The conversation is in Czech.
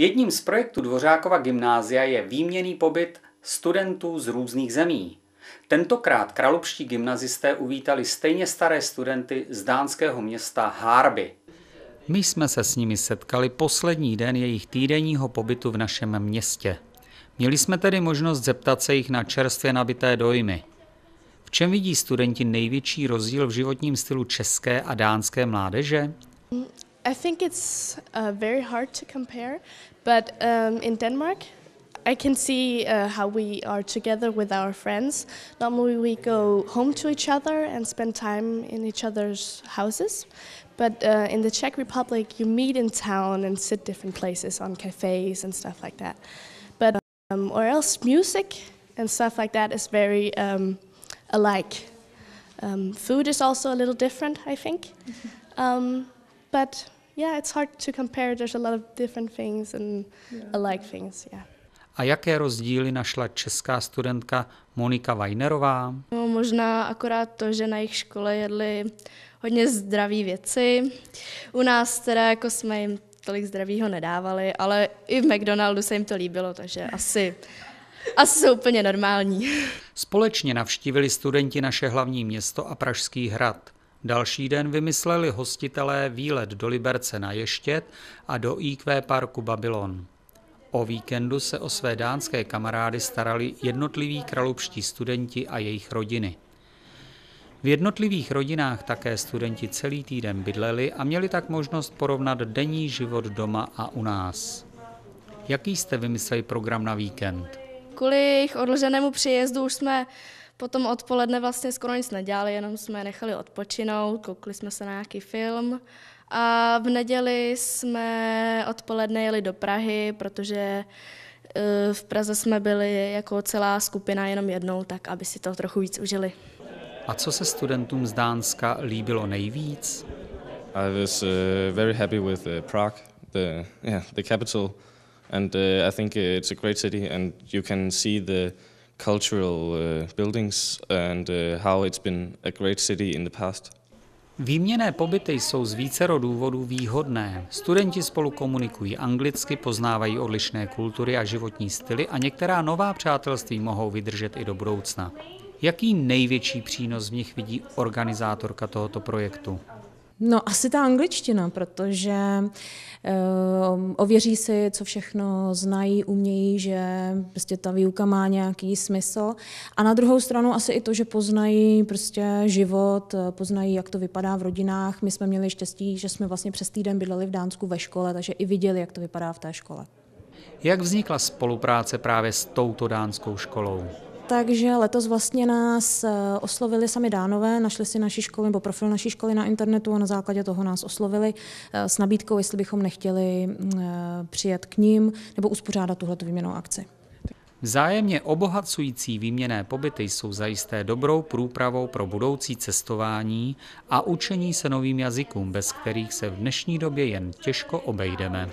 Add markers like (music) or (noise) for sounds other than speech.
Jedním z projektů Dvořákova gymnázia je výměný pobyt studentů z různých zemí. Tentokrát kralupští gymnazisté uvítali stejně staré studenty z dánského města Harby. My jsme se s nimi setkali poslední den jejich týdenního pobytu v našem městě. Měli jsme tedy možnost zeptat se jich na čerstvě nabité dojmy. V čem vidí studenti největší rozdíl v životním stylu české a dánské mládeže? I think it's uh, very hard to compare, but um, in Denmark, I can see uh, how we are together with our friends. Normally, we go home to each other and spend time in each other's houses. But uh, in the Czech Republic, you meet in town and sit different places on cafes and stuff like that. But um, or else music and stuff like that is very um, alike. Um, food is also a little different, I think. (laughs) Um, but yeah, it's hard to compare. There's a lot of different things and yeah. alike things. Yeah. A jaké rozdíly našla česká studentka Monika Vajnerová? No, možná akorát to, že na jejich škole jedli hodně zdraví věci. U nás teda jako jsme jim tolik zdravího nedávali, ale i v McDonaldu se jim to líbilo, takže asi, asi jsou úplně normální. Společně navštívili studenti naše hlavní město a Pražský hrad. Další den vymysleli hostitelé výlet do Liberce na Ještět a do IQ parku Babylon. O víkendu se o své dánské kamarády starali jednotliví kralupští studenti a jejich rodiny. V jednotlivých rodinách také studenti celý týden bydleli a měli tak možnost porovnat denní život doma a u nás. Jaký jste vymysleli program na víkend? Kvůli jejich odloženému příjezdu už jsme potom odpoledne vlastně skoro nic nedělali, jenom jsme nechali odpočinout, koukli jsme se na nějaký film a v neděli jsme odpoledne jeli do Prahy, protože e, v Praze jsme byli jako celá skupina jenom jednou, tak aby si to trochu víc užili. A co se studentům z Dánska líbilo nejvíc? I was uh, very happy with uh, Prague, the yeah, the capital, and uh, I think it's a great city, and you can see the cultural uh, buildings and uh, how it's been a great city in the past. Výměné pobyty jsou z vícero důvodů výhodné. Studenti spolu komunikují anglicky, poznávají odlišné kultury a životní styly a některá nová přátelství mohou vydržet i do budoucna. Jaký největší přínos v nich vidí organizátorka tohoto projektu? No asi ta angličtina, protože uh, ověří si, co všechno znají, umějí, že prostě ta výuka má nějaký smysl. A na druhou stranu asi i to, že poznají prostě život, poznají, jak to vypadá v rodinách. My jsme měli štěstí, že jsme vlastně přes týden bydleli v Dánsku ve škole, takže i viděli, jak to vypadá v té škole. Jak vznikla spolupráce právě s touto dánskou školou? Takže letos vlastně nás eh, oslovili sami dánové, našli si naši školy nebo profil naší školy na internetu a na základě toho nás oslovili eh, s nabídkou, jestli bychom nechtěli mm, eh, přijet k ním nebo uspořádat tuhle výměnou akci. Vzájemně obohacující výměné pobyty jsou zajisté dobrou průpravou pro budoucí cestování a učení se novým jazykům, bez kterých se v dnešní době jen těžko obejdeme.